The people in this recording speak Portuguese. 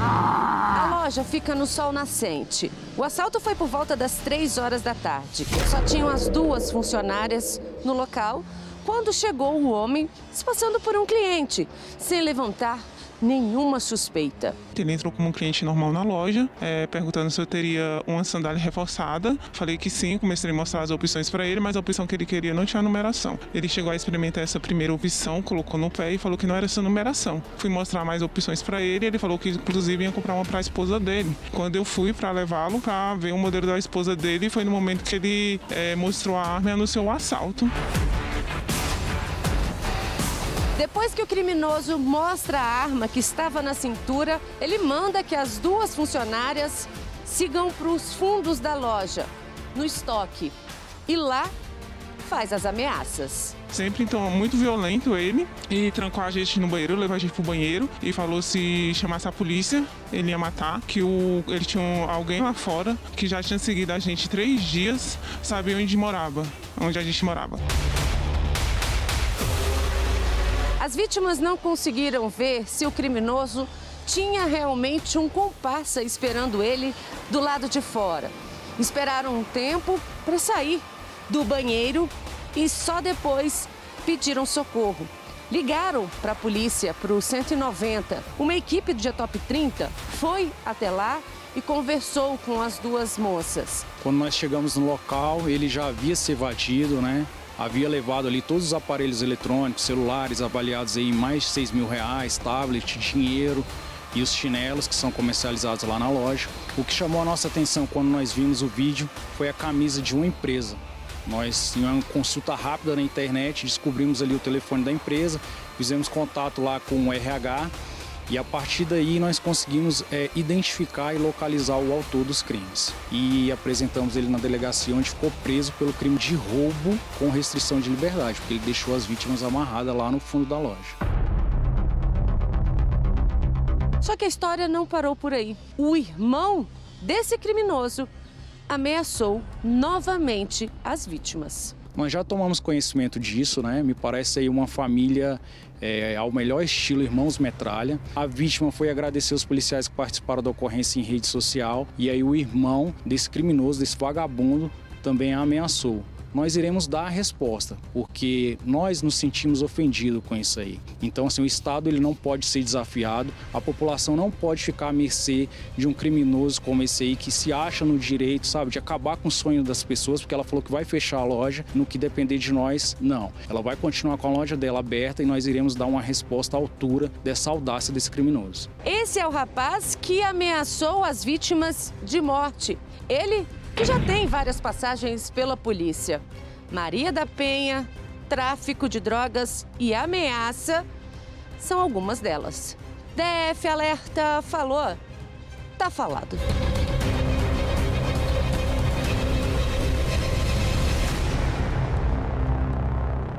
A loja fica no sol nascente. O assalto foi por volta das 3 horas da tarde. Só tinham as duas funcionárias no local quando chegou o homem se passando por um cliente, sem levantar nenhuma suspeita. Ele entrou como um cliente normal na loja, é, perguntando se eu teria uma sandália reforçada. Falei que sim, comecei a mostrar as opções para ele, mas a opção que ele queria não tinha numeração. Ele chegou a experimentar essa primeira opção, colocou no pé e falou que não era essa numeração. Fui mostrar mais opções para ele, ele falou que inclusive ia comprar uma para a esposa dele. Quando eu fui para levá-lo para ver o modelo da esposa dele, foi no momento que ele é, mostrou a arma e anunciou o assalto. Depois que o criminoso mostra a arma que estava na cintura, ele manda que as duas funcionárias sigam para os fundos da loja, no estoque. E lá faz as ameaças. Sempre, então, muito violento ele. E trancou a gente no banheiro, levou a gente pro banheiro e falou se chamasse a polícia, ele ia matar. Que o, ele tinha alguém lá fora que já tinha seguido a gente três dias, sabia onde morava, onde a gente morava. As vítimas não conseguiram ver se o criminoso tinha realmente um comparsa esperando ele do lado de fora. Esperaram um tempo para sair do banheiro e só depois pediram socorro. Ligaram para a polícia, para o 190. Uma equipe do Top 30 foi até lá e conversou com as duas moças. Quando nós chegamos no local, ele já havia se evadido, né? Havia levado ali todos os aparelhos eletrônicos, celulares avaliados em mais de 6 mil reais, tablet, dinheiro e os chinelos que são comercializados lá na loja. O que chamou a nossa atenção quando nós vimos o vídeo foi a camisa de uma empresa. Nós, em uma consulta rápida na internet, descobrimos ali o telefone da empresa, fizemos contato lá com o RH e a partir daí nós conseguimos é, identificar e localizar o autor dos crimes. E apresentamos ele na delegacia onde ficou preso pelo crime de roubo com restrição de liberdade, porque ele deixou as vítimas amarradas lá no fundo da loja. Só que a história não parou por aí. O irmão desse criminoso ameaçou novamente as vítimas. Nós já tomamos conhecimento disso, né? Me parece aí uma família é, ao melhor estilo Irmãos Metralha. A vítima foi agradecer os policiais que participaram da ocorrência em rede social e aí o irmão desse criminoso, desse vagabundo, também a ameaçou nós iremos dar a resposta, porque nós nos sentimos ofendidos com isso aí. Então, assim, o Estado ele não pode ser desafiado, a população não pode ficar à mercê de um criminoso como esse aí que se acha no direito, sabe, de acabar com o sonho das pessoas, porque ela falou que vai fechar a loja, no que depender de nós, não. Ela vai continuar com a loja dela aberta e nós iremos dar uma resposta à altura dessa audácia desse criminoso. Esse é o rapaz que ameaçou as vítimas de morte. Ele que já tem várias passagens pela polícia. Maria da Penha, tráfico de drogas e ameaça são algumas delas. DF Alerta falou, tá falado.